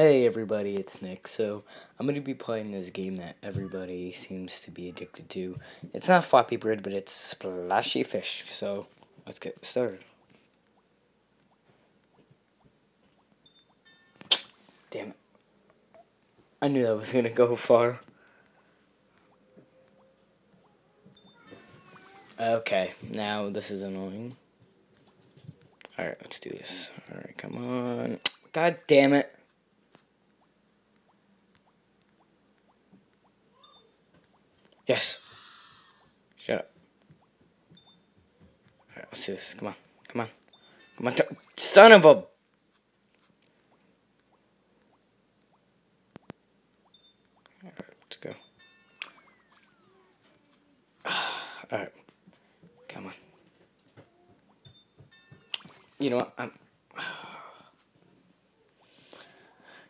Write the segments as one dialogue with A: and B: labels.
A: Hey everybody, it's Nick. So, I'm going to be playing this game that everybody seems to be addicted to. It's not Flappy Bird, but it's Splashy Fish. So, let's get started. Damn it. I knew that was going to go far. Okay, now this is annoying. Alright, let's do this. Alright, come on. God damn it. Yes. Shut up. Alright, let's do this. Come on. Come on. Come on. Son of a... Alright, let's go. Alright. Come on. You know what? I'm...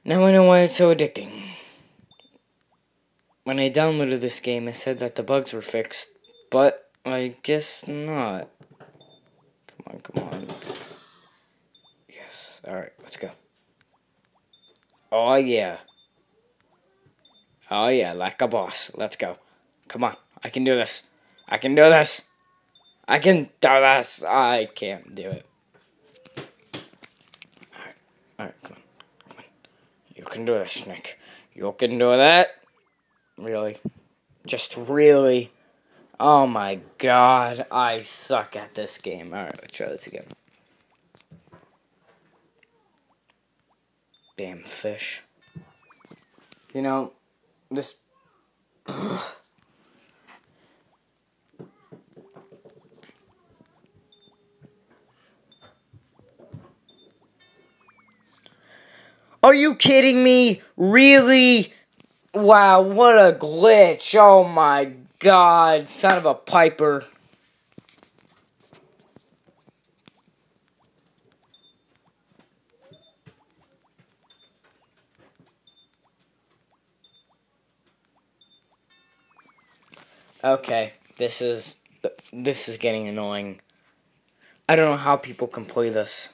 A: Now I know why it's so addicting. When I downloaded this game, it said that the bugs were fixed, but I guess not. Come on, come on. Yes, alright, let's go. Oh, yeah. Oh, yeah, like a boss. Let's go. Come on, I can do this. I can do this. I can do this. I can't do it. Alright, alright, come on. Come on. You can do this, Nick. You can do that. Really? Just really? Oh my god, I suck at this game. Alright, let's try this again. Damn fish. You know, this... Are you kidding me? Really? Wow, what a glitch. Oh my god. Son of a piper. Okay, this is this is getting annoying. I don't know how people can play this.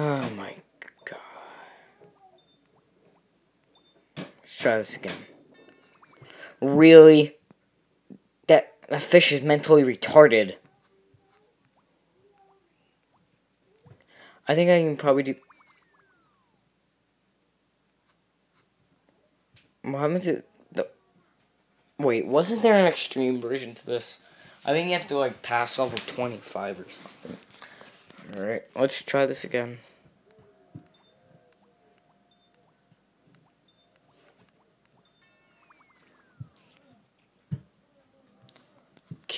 A: Oh my god. Let's try this again. Really? That, that fish is mentally retarded. I think I can probably do... What happened to the... Wait, wasn't there an extreme version to this? I think you have to, like, pass level 25 or something. Alright, let's try this again.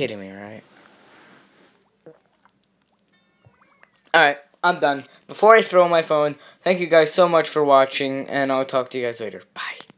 A: kidding me, right? Alright, I'm done. Before I throw my phone, thank you guys so much for watching, and I'll talk to you guys later. Bye.